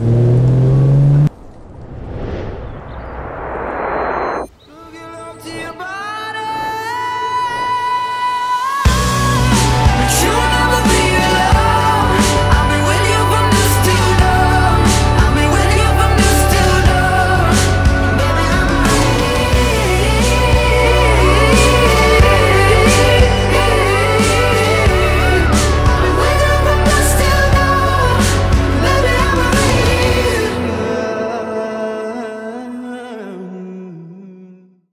you.